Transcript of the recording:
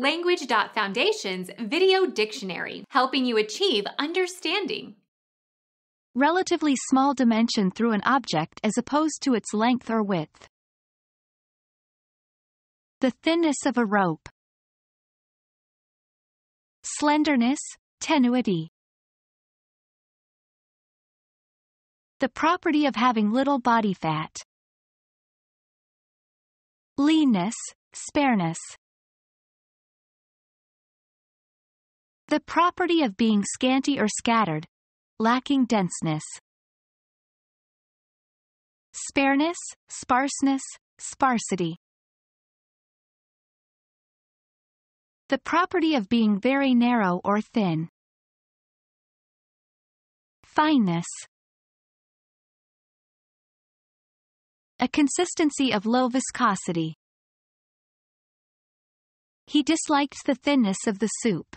Language.Foundation's Video Dictionary, helping you achieve understanding. Relatively small dimension through an object as opposed to its length or width. The thinness of a rope. Slenderness, tenuity. The property of having little body fat. Leanness, spareness. The property of being scanty or scattered, lacking denseness. Spareness, sparseness, sparsity. The property of being very narrow or thin. Fineness. A consistency of low viscosity. He disliked the thinness of the soup.